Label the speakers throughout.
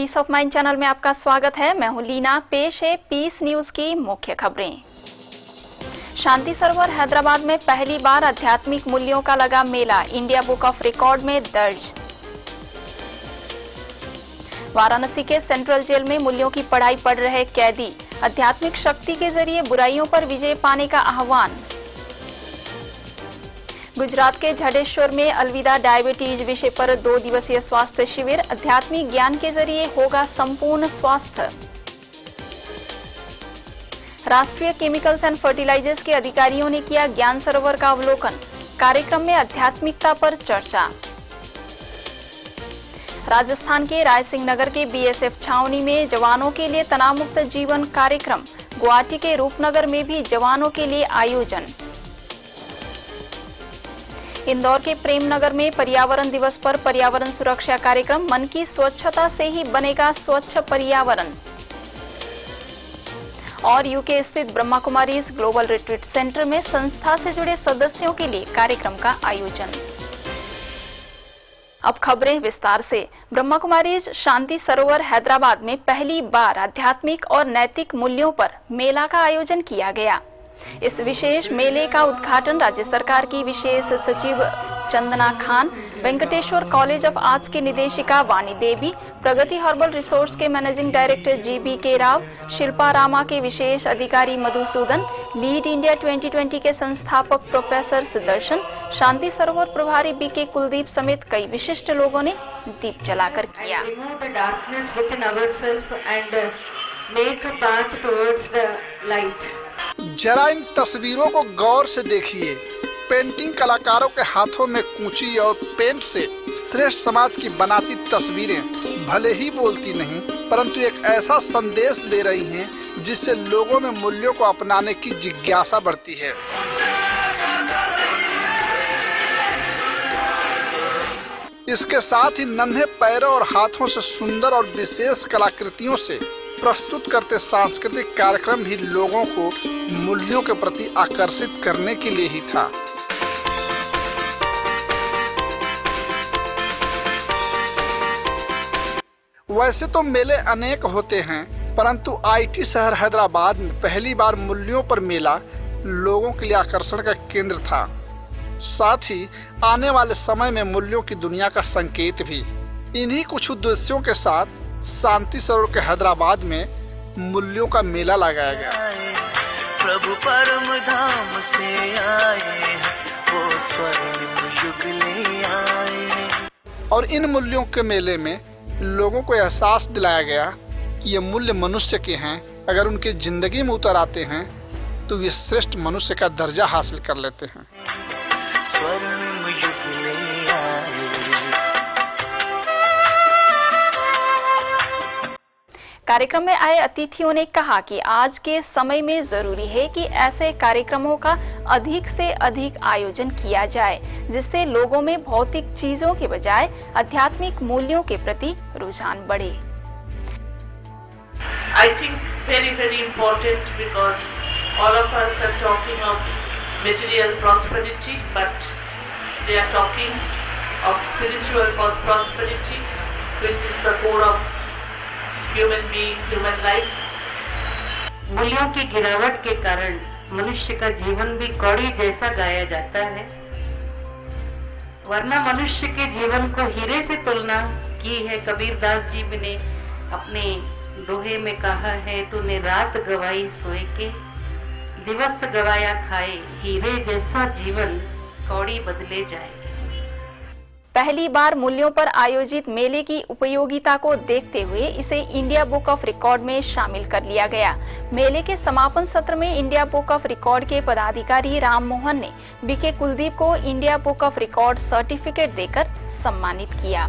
Speaker 1: Peace of mind channel में आपका स्वागत है। मैं हूँ लीना। पेश है पीस न्यूज़ की मुख्य खबरें। शांति सरोवर हैदराबाद में पहली बार आध्यात्मिक मूल्यों का लगा मेला। इंडिया बुक ऑफ़ रिकॉर्ड में दर्ज। वाराणसी के सेंट्रल जेल में मूल्यों की पढ़ाई पढ़ रहे कैदी। आध्यात्मिक शक्ति के ज़रिए बुराइयों पर विजय पाने का आह्वान। गुजरात के झडेश्वर में अलविदा डायबिटीज़ विषय पर दो दिवसीय स्वास्थ्य शिविर आध्यात्मिक ज्ञान के ज़रिए होगा संपूर्ण स्वास्थ्य। राष्ट्रीय केमिकल्स एंड फर्टिलाइजर्स के अधिकारियों ने किया ज्ञान सरोवर का अवलोकन। कार्यक्रम में आध्यात्मिकता पर चर्चा। राजस्थान के रायसिंह नगर के बीएसएफ छावनी में जवानों के लिए तनावमुक्त जीवन कार्यक्रम। गुवाहाटी के रूपनगर में भी जवानों के लिए आयोजन। इंदौर के प्रेमनगर में पर्यावरण दिवस पर पर्यावरण सुरक्षा कार्यक्रम, मन की स्वच्छता से ही बनेगा स्वच्छ पर्यावरण। और यूके स्थित Brahma Kumari global retreat centre में संस्था से जुड़े सदस्यों के लिए कार्यक्रम का आयोजन। अब खबरें विस्तार से। ब्रह्मा कुमारी शांति सरोवर हैदराबाद में पहली बार आध्यात्मिक और नैतिक मूल्यों पर मेला का आयोजन किया गया। इस विशेष मेले का उद्घाटन राज्य सरकार की विशेष सचिव Chandana Khan, Venkateshwara college of arts की निदेशिका वाणी देवी, प्रगति हर्बल रिसोर्स के managing director G B K Rao, Shilpa Rama के विशेष अधिकारी मधुसूदन, लीड इंडिया 2020 के संस्थापक प्रोफेसर सुदर्शन, शांति सरोवर प्रभारी बी के कुलदीप समेत कई विशिष्ट लोगों ने दीप जलाकर किया.
Speaker 2: जरा इन तस्वीरों को गौर से देखिए। पेंटिंग कलाकारों के हाथों में कूची और पेंट से श्रेष्ठ समाज की बनाती तस्वीरें भले ही बोलती नहीं, परंतु एक ऐसा संदेश दे रही हैं, जिससे लोगों में मूल्यों को अपनाने की जिज्ञासा बढ़ती है। इसके साथ ही नन्हे पैरों और हाथों से सुंदर और विशेष कलाकृतियों से प्रस्तुत करते सांस्कृतिक कार्यक्रम भी लोगों को मूल्यों के प्रति आकर्षित करने के लिए ही था। वैसे तो मेले अनेक होते हैं, परंतु आईटी शहर हैदराबाद में पहली बार मूल्यों पर मेला लोगों के लिए आकर्षण का केंद्र था। साथ ही आने वाले समय में मूल्यों की दुनिया का संकेत भी। इन्हीं कुछ उद्देश्यों के साथ शांति सरोवर के हैदराबाद में मूल्यों का मेला लगाया गया।
Speaker 3: प्रभु परम धाम से आए वो युग ले आए
Speaker 2: और इन मूल्यों के मेले में लोगों को एहसास दिलाया गया कि ये मूल्य मनुष्य के हैं। अगर उनके ज़िंदगी में उतर आते हैं तो वे श्रेष्ठ मनुष्य का दर्जा हासिल कर लेते हैं।
Speaker 1: कार्यक्रम में आए अतिथियों ने कहा कि आज के समय में ज़रूरी है कि ऐसे कार्यक्रमों का अधिक से अधिक आयोजन किया जाए जिससे लोगों में भौतिक चीज़ों के बजाय आध्यात्मिक मूल्यों के प्रति रुझान बढ़े
Speaker 4: I think very very important because all of us are talking of material prosperity but they are talking of spiritual prosperity which is the core of human being, human life.
Speaker 5: मूल्यों की गिरावट के कारण मनुष्य का जीवन भी कौड़ी जैसा गाया जाता है वरना मनुष्य के जीवन को हीरे से तुलना की है कबीर दास जी ने अपने दोहे में कहा है तूने रात गवाई सोए के दिवस गवाया खाए हीरे जैसा जीवन कौड़ी बदले जाए
Speaker 1: पहली बार मूल्यों पर आयोजित मेले की उपयोगिता को देखते हुए इसे इंडिया बुक ऑफ़ रिकॉर्ड में शामिल कर लिया गया। मेले के समापन सत्र में इंडिया बुक ऑफ़ रिकॉर्ड के पदाधिकारी राम मोहन ने बीके कुलदीप को India book of record certificate देकर सम्मानित किया।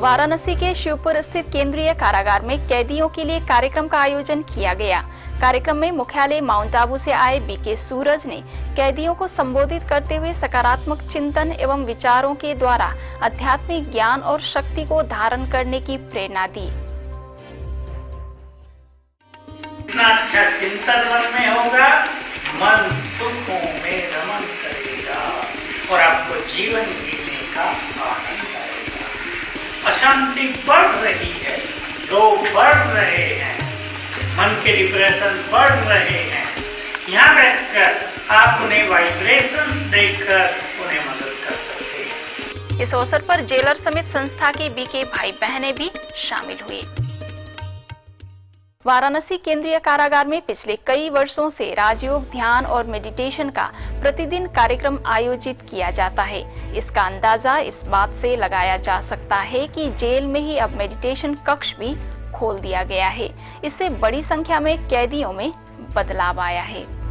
Speaker 1: वाराणसी के शिवपुर स्थित केंद्रीय कारागार में कैदियों के लिए कार्यक्रम का आयोजन किया गया। कार्यक्रम में मुख्यालय माउंट आबू से आए बीके सूरज ने कैदियों को संबोधित करते हुए सकारात्मक चिंतन एवं विचारों के द्वारा आध्यात्मिक ज्ञान और शक्ति को धारण करने की प्रेरणा दी।
Speaker 6: अच्छा चिंतन मन में होगा, मन सुखों में रमन करेगा और आपको जीवन जीने का आनंद आएगा। अशांति बढ़ रही है, लोग बढ़ रहे हैं। मन के डिप्रेशन बढ़ रहे हैं। यहाँ बैठकर आप उन्हें वाइब्रेशंस देकर उन्हें मदद कर सकते हैं।
Speaker 1: इस अवसर पर जेलर समेत संस्था के बीके भाई बहने भी शामिल हुए। वाराणसी केंद्रीय कारागार में पिछले कई वर्षों से राजयोग, ध्यान और मेडिटेशन का प्रतिदिन कार्यक्रम आयोजित किया जाता है। इसका अंदाज़ा इस बात से लगाया जा सकता है कि जेल में ही अब मेडिटेशन कक्ष भी खोल दिया गया है। इससे बड़ी संख्या में कैदियों में बदलाव आया है।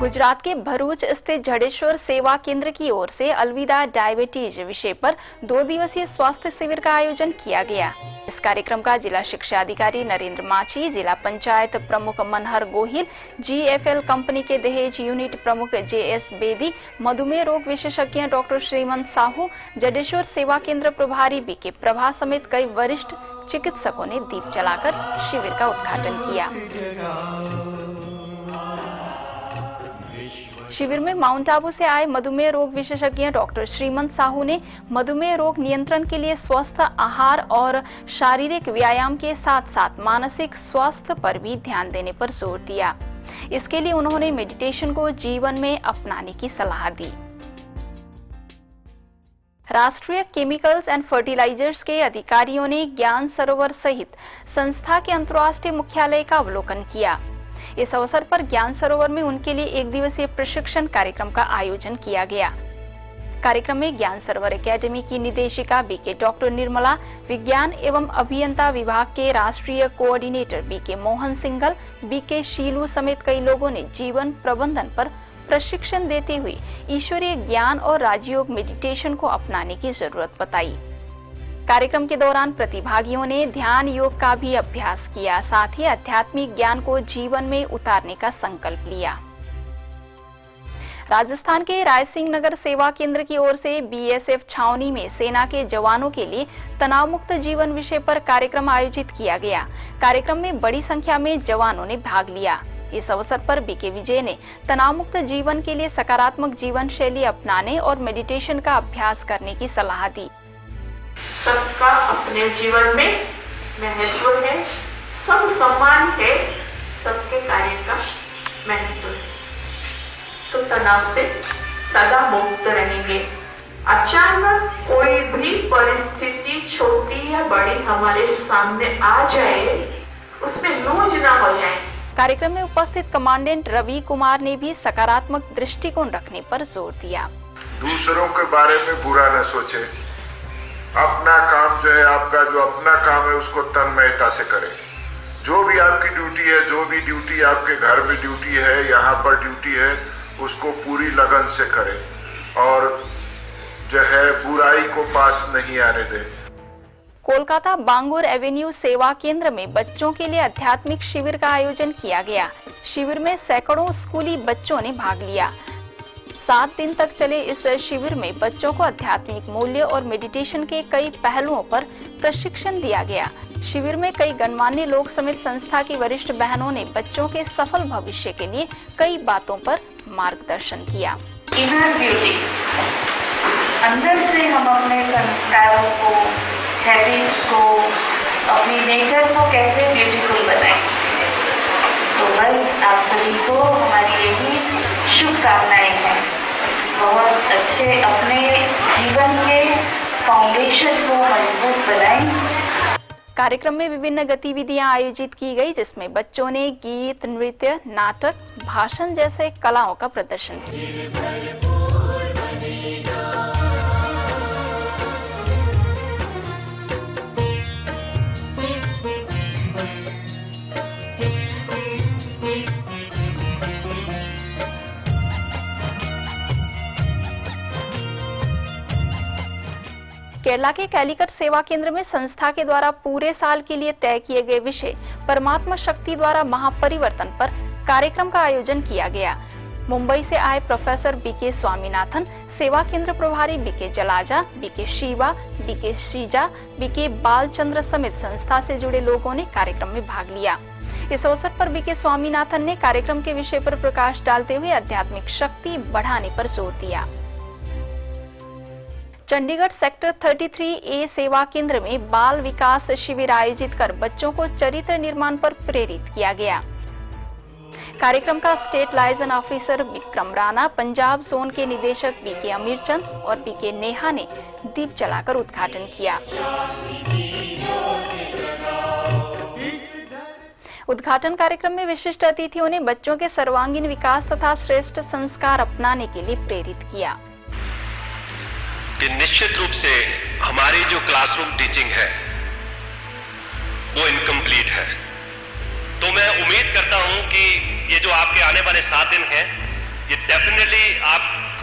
Speaker 1: गुजरात के भरूच स्थित जडेश्वर सेवा केंद्र की ओर से अलविदा डायबिटीज़ विषय पर दो दिवसीय स्वास्थ्य शिविर का आयोजन किया गया। इस कार्यक्रम का जिला शिक्षा अधिकारी नरेंद्र माची जिला पंचायत प्रमुख मनहर गोहिल, जीएफएल कंपनी के दहेज यूनिट प्रमुख जे एस बेदी, मधुमेह रोग विशेषज्ञ डॉक्टर श्रीमंत साहू, जडेश्वर सेवा केंद्र प्रभारी बी के प्रभा समेत कई वरिष्ठ चिकित्सकों ने दीप जलाकर शिविर का उद्घाटन किया। शिविर में माउंट आबू से आए मधुमेह रोग विशेषज्ञ डॉक्टर श्रीमंत साहू ने मधुमेह रोग नियंत्रण के लिए स्वस्थ आहार और शारीरिक व्यायाम के साथ साथ मानसिक स्वास्थ्य पर भी ध्यान देने पर ज़ोर दिया। इसके लिए उन्होंने मेडिटेशन को जीवन में अपनाने की सलाह दी। राष्ट्रीय केमिकल्स एंड फर्टिलाइजर्स के अधिकारियों ने ज्ञान सरोवर सहित संस्था के अंतर्राष्ट्रीय मुख्यालय का अवलोकन किया। इस अवसर पर ज्ञान सरोवर में उनके लिए एक दिवसीय प्रशिक्षण कार्यक्रम का आयोजन किया गया। कार्यक्रम में ज्ञान सरोवर एकेडमी की निदेशिका बीके डॉक्टर निर्मला, विज्ञान एवं अभियंता विभाग के राष्ट्रीय coordinator BK Mohan Singhal, BK Shilu समेत कई लोगों ने जीवन प्रबंधन पर प्रशिक्षण देते हुए ईश्वरीय ज्ञान और राजयोग मेडिटेशन को अपनाने की ज़रूरत बताई। कार्यक्रम के दौरान प्रतिभागियों ने ध्यान योग का भी अभ्यास किया, साथ ही आध्यात्मिक ज्ञान को जीवन में उतारने का संकल्प लिया। राजस्थान के रायसिंह नगर सेवा केंद्र की ओर से बीएसएफ छावनी में सेना के जवानों के लिए तनाव मुक्त जीवन विषय पर कार्यक्रम आयोजित किया गया। कार्यक्रम में बड़ी संख्या में जवानों ने भाग लिया। इस अवसर पर बीके विजय ने तनाव मुक्त जीवन के लिए सकारात्मक जीवन शैली अपनाने और मेडिटेशन का अभ्यास करने की सलाह दी।
Speaker 7: सबका अपने जीवन में महत्व है सब समान है सबके कार्य का महत्व है। तो तनाव से सदा मुक्त रहेंगे। अचानक कोई भी परिस्थिति छोटी या बड़ी हमारे सामने आ जाए उसमें लूज ना हो जाए।
Speaker 1: कार्यक्रम में उपस्थित कमांडेंट रवि कुमार ने भी सकारात्मक दृष्टिकोण रखने पर ज़ोर दिया।
Speaker 8: दूसरों के बारे में बुरा न सोचे। अपना काम जो है, आपका जो अपना काम है, उसको तन्मयता से करें। जो भी आपकी ड्यूटी है, जो भी ड्यूटी आपके घर में ड्यूटी है, यहाँ पर ड्यूटी है, उसको पूरी लगन से करें। और जो है, बुराई को पास नहीं आने दें।
Speaker 1: कोलकाता बांगुर एवेन्यू सेवा केंद्र में बच्चों के लिए आध्यात्मिक शिविर का आयोजन किया गया। शिविर में सैकड़ों स्कूली बच्चों ने भाग लिया। सात दिन तक चले इस शिविर में बच्चों को आध्यात्मिक मूल्य और मेडिटेशन के कई पहलुओं पर प्रशिक्षण दिया गया। शिविर में कई गणमान्य लोग समेत संस्था की वरिष्ठ बहनों ने बच्चों के सफल भविष्य के लिए कई बातों पर मार्गदर्शन किया।
Speaker 7: इनर ब्यूटी अंदर से हम अपने संस्कारों को हैबिट्स को, अपनी नेचर को कैसे ब्यूटीफुल बनाएँ। तो बस आप सभी को हमारी यही शुभकामनाएँ हैं। बहुत अच्छे अपने जीवन के फाउंडेशन को मज़बूत बनाएँ।
Speaker 1: कार्यक्रम में विभिन्न गतिविधियाँ आयोजित की गई, जिसमें बच्चों ने गीत, नृत्य, नाटक, भाषण जैसे कलाओं का प्रदर्शन किया। केरला के कैलिकट सेवा केंद्र में संस्था के द्वारा पूरे साल के लिए तय किए गए विषय परमात्मा शक्ति द्वारा महापरिवर्तन पर कार्यक्रम का आयोजन किया गया। मुंबई से आए प्रोफेसर बीके स्वामीनाथन, सेवा केंद्र प्रभारी BK Jalaja, BK Shiva, BK Srija, BK Balachandra समेत संस्था से जुड़े लोगों ने कार्यक्रम में भाग लिया। इस अवसर पर बीके स्वामीनाथन ने कार्यक्रम के विषय पर प्रकाश डालते हुए आध्यात्मिक शक्ति बढ़ाने पर ज़ोर दिया। चंडीगढ़ सेक्टर 33 ए सेवा केंद्र में बाल विकास शिविर आयोजित कर बच्चों को चरित्र निर्माण पर प्रेरित किया गया। कार्यक्रम का state liaison officer Vikram Rana, Punjab zone के निदेशक बी के अमीर चंद और बी के नेहा ने दीप जलाकर उद्घाटन किया। उद्घाटन कार्यक्रम में विशिष्ट अतिथियों ने बच्चों के सर्वांगीण विकास तथा श्रेष्ठ संस्कार अपनाने के लिए प्रेरित किया।
Speaker 9: कि निश्चित रूप से हमारी जो क्लासरूम टीचिंग है, वो इनकम्प्लीट है। तो मैं उम्मीद करता हूँ कि ये जो आपके आने वाले सात दिन हैं, ये डेफिनेटली आप,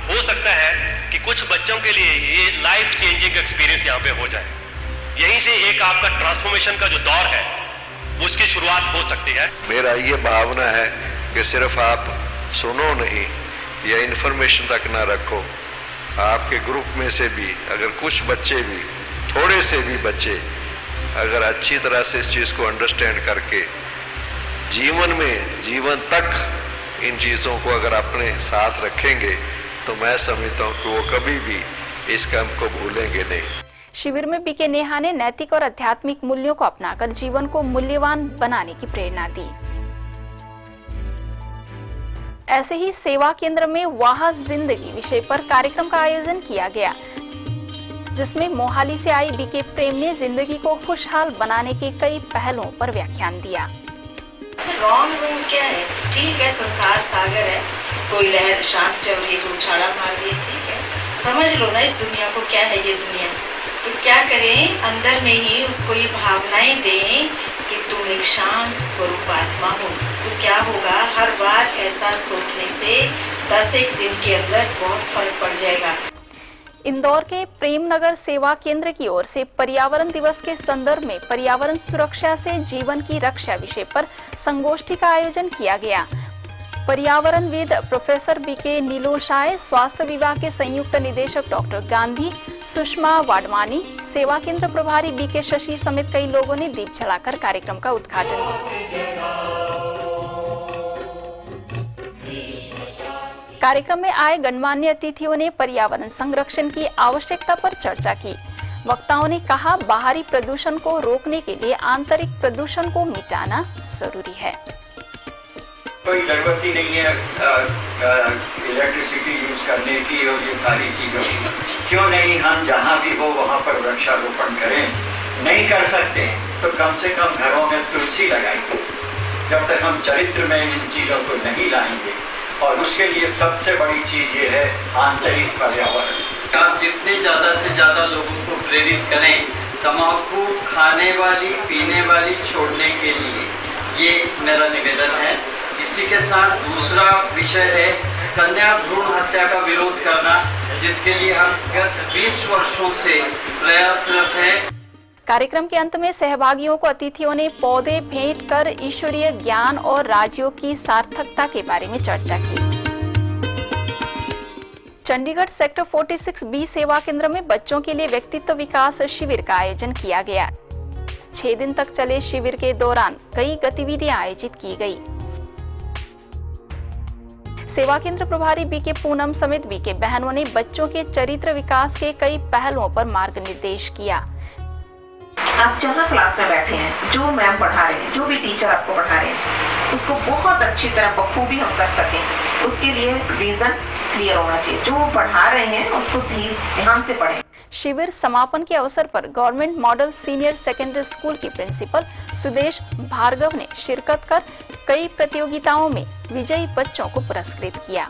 Speaker 9: हो सकता है कि कुछ बच्चों के लिए ये लाइफ चेंजिंग एक्सपीरियंस यहाँ पे हो जाए। यहीं से एक आपका ट्रांसफॉर्मेशन का जो दौर है, उसकी शुरुआत हो सकती है।
Speaker 10: मेरा ये भावना है कि सिर्फ़ आप सुनो नहीं, या इन्फॉर्मेशन तक ना रखो। आपके ग्रुप में से भी, अगर कुछ बच्चे भी, थोड़े से भी बच्चे, अगर अच्छी तरह से इस चीज़ को अंडरस्टैंड करके, जीवन में, जीवन तक इन चीज़ों को अगर अपने साथ रखेंगे तो मैं समझता हूँ कि वो कभी भी इस काम को भूलेंगे नहीं।
Speaker 1: शिविर में बीके नेहा ने नैतिक और आध्यात्मिक मूल्यों को अपनाकर जीवन को मूल्यवान बनाने की प्रेरणा दी। ऐसे ही सेवा केंद्र में वाह ज़िंदगी विषय पर कार्यक्रम का आयोजन किया गया, जिसमें मोहाली से आई बीके प्रेम ने ज़िंदगी को खुशहाल बनाने के कई पहलुओं पर व्याख्यान दिया।
Speaker 11: रॉन्ग रूम क्या है? ठीक है, संसार सागर है। कोई लहर शांत चल रही है उछाला मार रही है, ठीक है। समझ लो ना इस दुनिया को क्या है ये दुनिया। तो क्या करें? अंदर में ही उसको ये भावनाएँ दें कि तुम एक शांत स्वरूप आत्मा हो। तो क्या होगा? हर बार ऐसा सोचने से दस एक दिन के अंदर बहुत फ़र्क पड़ जाएगा।
Speaker 1: इंदौर के प्रेमनगर सेवा केंद्र की ओर से पर्यावरण दिवस के संदर्भ में पर्यावरण सुरक्षा से जीवन की रक्षा विषय पर संगोष्ठी का आयोजन किया गया। पर्यावरणविद प्रोफेसर बीके नीलो शाय, स्वास्थ्य विभाग के संयुक्त निदेशक डॉक्टर गांधी, सुषमा वाडवानी सेवा केंद्र प्रभारी बीके शशि समेत कई लोगों ने दीप जलाकर कार्यक्रम का उद्घाटन। किया कार्यक्रम में आए गणमान्य अतिथियों ने पर्यावरण संरक्षण की आवश्यकता पर चर्चा की। वक्ताओं ने कहा, बाहरी प्रदूषण को रोकने के लिए आंतरिक प्रदूषण को मिटाना ज़रूरी है।
Speaker 12: कोई ज़रूरत ही नहीं है इलेक्ट्रिसिटी यूज़ करने की और ये सारी चीज़ों की। क्यों नहीं? हम जहाँ भी हो, वहाँ पर वृक्षारोपण करें। नहीं कर सकते तो कम से कम घरों में तुलसी लगाइए जब तक हम चरित्र में इन चीज़ों को नहीं लाएँगे। और उसके लिए सबसे बड़ी चीज़ ये है, आंतरिक पर्यावरण।
Speaker 13: आप जितने ज़्यादा से ज़्यादा लोगों को प्रेरित करें तम्बाकू खाने वाली, पीने वाली, छोड़ने के लिए, ये मेरा निवेदन है। इसी के साथ दूसरा विषय है कन्या भ्रूण हत्या का विरोध करना, जिसके लिए हम गत 20 वर्षों से प्रयासरत हैं।
Speaker 1: कार्यक्रम के अंत में सहभागियों को अतिथियों ने पौधे भेंट कर ईश्वरीय ज्ञान और राज्यों की सार्थकता के बारे में चर्चा की। चंडीगढ़ सेक्टर 46 बी सेवा केंद्र में बच्चों के लिए व्यक्तित्व विकास शिविर का आयोजन किया गया। छह दिन तक चले शिविर के दौरान कई गतिविधियाँ आयोजित की गई। सेवा केंद्र प्रभारी बीके पूनम समेत बीके बहनों ने बच्चों के चरित्र विकास के कई पहलुओं पर मार्ग निर्देश किया।
Speaker 7: आप जहाँ क्लास में बैठे हैं जो मैम पढ़ा रहे हैं जो भी टीचर आपको पढ़ा रहे हैं उसको बहुत अच्छी तरह बखूबी हम कर सकें। उसके लिए रीजन क्लियर होना चाहिए। जो पढ़ा रहे हैं उसको ध्यान से पढ़ें।
Speaker 1: शिविर समापन के अवसर पर government model senior secondary school की प्रिंसिपल सुदेश भार्गव ने शिरकत कर कई प्रतियोगिताओं में विजयी बच्चों को पुरस्कृत किया।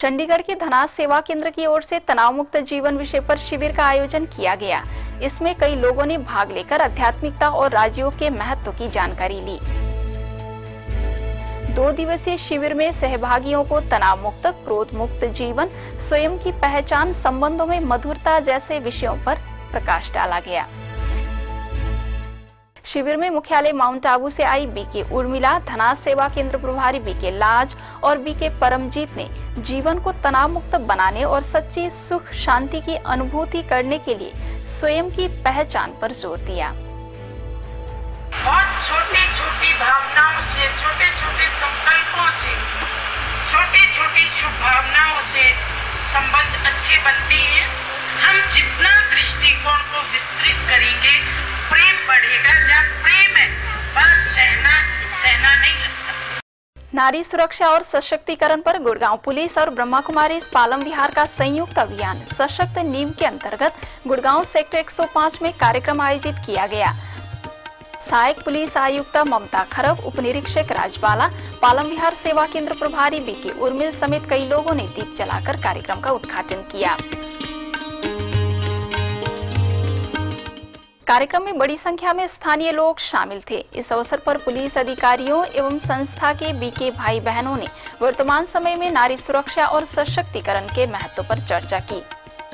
Speaker 1: चंडीगढ़ के धनास सेवा केंद्र की ओर से तनाव मुक्त जीवन विषय पर शिविर का आयोजन किया गया। इसमें कई लोगों ने भाग लेकर आध्यात्मिकता और राजयोग के महत्व की जानकारी ली। दो दिवसीय शिविर में सहभागियों को तनाव मुक्त क्रोध मुक्त जीवन, स्वयं की पहचान, संबंधों में मधुरता जैसे विषयों पर प्रकाश डाला गया। शिविर में मुख्यालय माउंट आबू से आई बीके उर्मिला धनाज सेवा केंद्र प्रभारी बीके लाज और बीके परमजीत ने जीवन को तनाव मुक्त बनाने और सच्ची सुख शांति की अनुभूति करने के लिए स्वयं की पहचान पर ज़ोर दिया।
Speaker 14: छोटी छोटी भावनाओं से छोटे छोटे संकल्पों से छोटी छोटी शुभ भावनाओं से संबंध अच्छे बनते हैं। हम जितना दृष्टिकोण को विस्तृत करेंगे प्रेम बढ़ेगा जब प्रेम है। बस सहना सहना नहीं
Speaker 1: नारी सुरक्षा और सशक्तिकरण पर गुड़गांव पुलिस और ब्रह्मा कुमारी पालम विहार का संयुक्त अभियान, सशक्त नीम के अंतर्गत गुड़गांव सेक्टर 105 में कार्यक्रम आयोजित किया गया। सहायक पुलिस आयुक्त ममता खरब उप निरीक्षक राजबाला, पालम विहार सेवा केंद्र प्रभारी बीके उर्मिल समेत कई लोगों ने दीप जलाकर कार्यक्रम का उद्घाटन किया। कार्यक्रम में बड़ी संख्या में स्थानीय लोग शामिल थे। इस अवसर पर पुलिस अधिकारियों एवं संस्था के बीके भाई बहनों ने वर्तमान समय में नारी सुरक्षा और सशक्तिकरण के महत्व पर चर्चा की।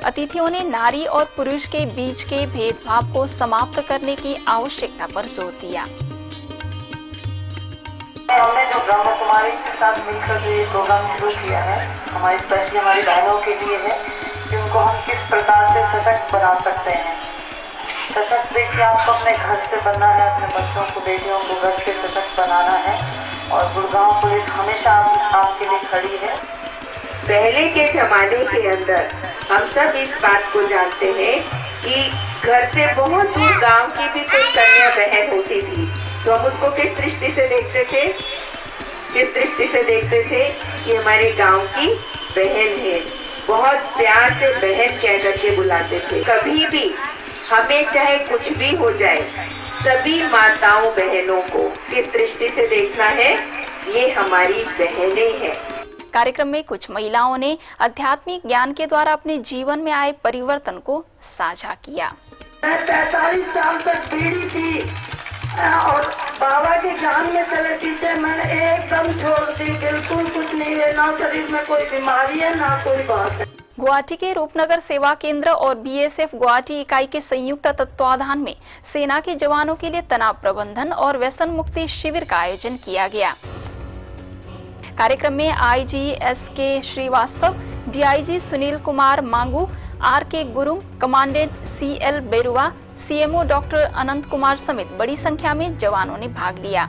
Speaker 1: अतिथियों ने नारी और पुरुष के बीच के भेदभाव को समाप्त करने की आवश्यकता पर ज़ोर दिया।
Speaker 15: हमने जो ब्रह्म कुमारी के साथ मिलकर जो ये प्रोग्राम शुरू किया है, हमारी स्पेशली हमारी बहनों के लिए है, कि उनको हम किस प्रकार से सशक्त बना सकते हैं। सशक्त देखिए आपको अपने घर से बनना है अपने बच्चों को बेटियों को घर से सशक्त बनाना है। और गुड़गांव पुलिस हमेशा आप, आपके लिए खड़ी है।
Speaker 16: पहले के जमाने के अंदर हम सब इस बात को जानते हैं कि घर से बहुत दूर गाँव की भी कोई कन्या बहन होती थी। तो हम उसको किस दृष्टि से देखते थे? किस दृष्टि से देखते थे कि हमारे गाँव की बहन है? बहुत प्यार से बहन कह करके बुलाते थे। कभी भी हमें चाहे कुछ भी हो जाए सभी माताओं बहनों को किस दृष्टि से देखना है ये हमारी बहने हैं।
Speaker 1: कार्यक्रम में कुछ महिलाओं ने आध्यात्मिक ज्ञान के द्वारा अपने जीवन में आए परिवर्तन को साझा किया।
Speaker 17: मैं पैतालीस साल तक पीड़ी थी और बाबा के ज्ञान में चले थे मैंने एकदम छोड़ दी बिल्कुल कुछ नहीं है ना शरीर में कोई बीमारी है ना कोई बात है।
Speaker 1: गुवाहाटी के रूपनगर सेवा केंद्र और बीएसएफ गुवाहाटी इकाई के संयुक्त तत्वाधान में सेना के जवानों के लिए तनाव प्रबंधन और व्यसन मुक्ति शिविर का आयोजन किया गया। कार्यक्रम में आईजी एस के Srivastava, DIG Sunil Kumar Mangu R K Gurung, commandant C L Barua CMO doctor Anant Kumar समेत बड़ी संख्या में जवानों ने भाग लिया।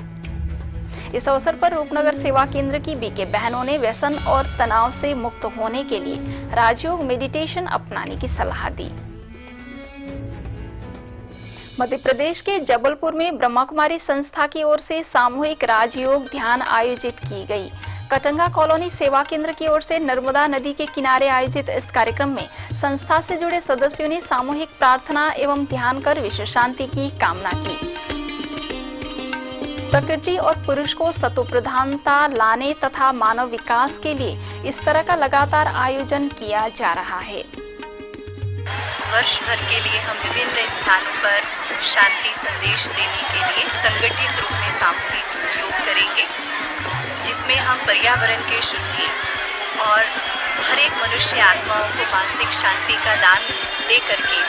Speaker 1: इस अवसर पर रूपनगर सेवा केंद्र की बीके बहनों ने व्यसन और तनाव से मुक्त होने के लिए राजयोग मेडिटेशन अपनाने की सलाह दी। मध्य प्रदेश के जबलपुर में ब्रह्मा कुमारी संस्था की ओर से सामूहिक राजयोग ध्यान आयोजित की गई। कटंगा कॉलोनी सेवा केंद्र की ओर से नर्मदा नदी के किनारे आयोजित इस कार्यक्रम में संस्था से जुड़े सदस्यों ने सामूहिक प्रार्थना एवं ध्यान कर विश्व शांति की कामना की। प्रकृति और पुरुष को सतो प्रधानता लाने तथा मानव विकास के लिए इस तरह का लगातार आयोजन किया जा रहा है।
Speaker 18: वर्ष भर के लिए हम विभिन्न स्थानों पर शांति संदेश देने के लिए संगठित रूप में सामूहिक योग करेंगे, जिसमें हम पर्यावरण के शुद्धि और हर एक मनुष्य आत्माओं को मानसिक शांति का दान दे करके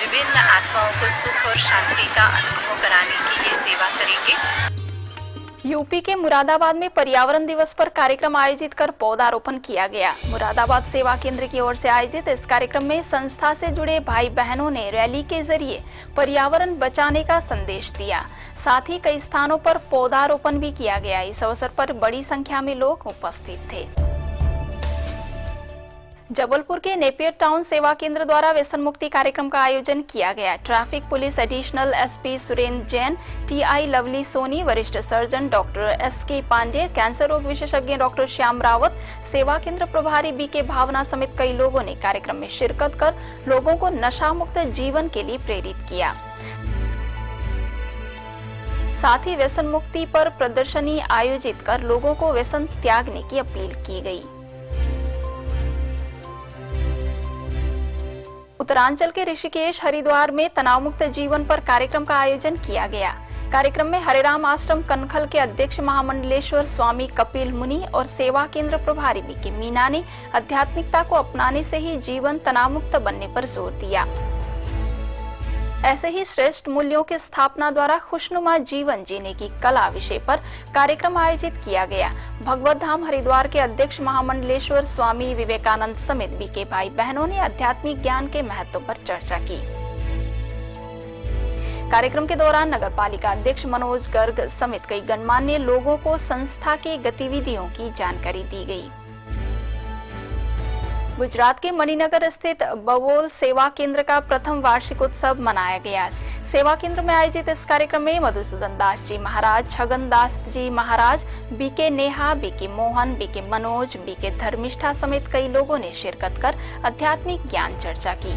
Speaker 18: विभिन्न आत्माओं को सुख और शांति का अनुभव कराने की ये सेवा करेंगे।
Speaker 1: यूपी के मुरादाबाद में पर्यावरण दिवस पर कार्यक्रम आयोजित कर पौधारोपण किया गया। मुरादाबाद सेवा केंद्र की ओर से आयोजित इस कार्यक्रम में संस्था से जुड़े भाई बहनों ने रैली के ज़रिए पर्यावरण बचाने का संदेश दिया। साथ ही कई स्थानों पर पौधारोपण भी किया गया। इस अवसर पर बड़ी संख्या में लोग उपस्थित थे। जबलपुर के नेपियर टाउन सेवा केंद्र द्वारा व्यसन मुक्ति कार्यक्रम का आयोजन किया गया। Traffic police additional SP Surendra Jain, TI Lovely Soni, वरिष्ठ सर्जन डॉक्टर एस के पांडे, कैंसर रोग विशेषज्ञ डॉक्टर श्याम रावत, सेवा केंद्र प्रभारी बी के भावना समेत कई लोगों ने कार्यक्रम में शिरकत कर लोगों को नशा मुक्त जीवन के लिए प्रेरित किया। साथ ही व्यसन मुक्ति पर प्रदर्शनी आयोजित कर लोगों को व्यसन त्यागने की अपील की गई। उत्तरांचल के ऋषिकेश हरिद्वार में तनाव मुक्त जीवन पर कार्यक्रम का आयोजन किया गया। कार्यक्रम में हरेराम आश्रम कनखल के अध्यक्ष महामंडलेश्वर स्वामी कपिल मुनि और सेवा केंद्र प्रभारी बीके मीना ने आध्यात्मिकता को अपनाने से ही जीवन तनाव मुक्त बनने पर ज़ोर दिया। ऐसे ही श्रेष्ठ मूल्यों की स्थापना द्वारा खुशनुमा जीवन जीने की कला विषय पर कार्यक्रम आयोजित किया गया। भगवत धाम हरिद्वार के अध्यक्ष महामंडलेश्वर स्वामी विवेकानंद समेत बी के भाई बहनों ने आध्यात्मिक ज्ञान के महत्व पर चर्चा की। कार्यक्रम के दौरान नगर पालिका अध्यक्ष मनोज गर्ग समेत कई गणमान्य लोगों को संस्था की गतिविधियों की जानकारी दी गई। गुजरात के मणिनगर स्थित बवोल सेवा केंद्र का प्रथम वार्षिक उत्सव मनाया गया। सेवा केंद्र में आयोजित इस कार्यक्रम में Madhusudan Das ji Maharaj, Chhagan Das ji Maharaj, BK Neha, BK Mohan, BK Manoj, BK Dharmishtha समेत कई लोगों ने शिरकत कर आध्यात्मिक ज्ञान चर्चा की।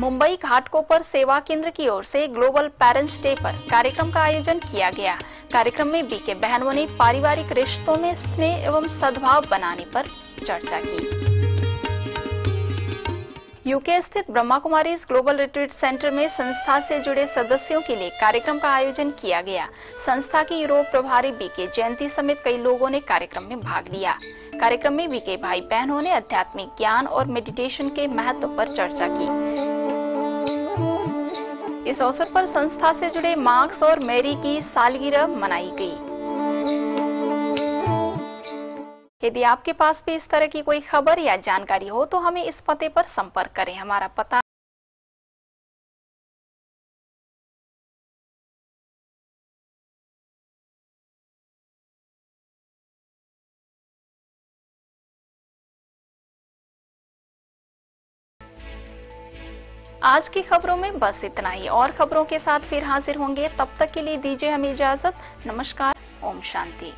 Speaker 1: मुंबई घाटकोपर सेवा केंद्र की ओर से ग्लोबल पेरेंट्स डे पर कार्यक्रम का आयोजन किया गया। कार्यक्रम में बीके बहनों ने पारिवारिक रिश्तों में स्नेह एवं सद्भाव बनाने पर चर्चा की। यूके स्थित Brahma Kumari global retreat centre में संस्था से जुड़े सदस्यों के लिए कार्यक्रम का आयोजन किया गया। संस्था की यूरोप प्रभारी बीके जयंती समेत कई लोगों ने कार्यक्रम में भाग लिया। कार्यक्रम में बीके भाई बहनों ने आध्यात्मिक ज्ञान और मेडिटेशन के महत्व पर चर्चा की। इस अवसर पर संस्था से जुड़े मार्क्स और मैरी की सालगिरह मनाई गई। यदि आपके पास भी इस तरह की कोई खबर या जानकारी हो तो हमें इस पते पर संपर्क करें। हमारा पता आज की खबरों में बस इतना ही। और खबरों के साथ फिर हाजिर होंगे। तब तक के लिए दीजिए हमें इजाज़त। नमस्कार। ओम शांति।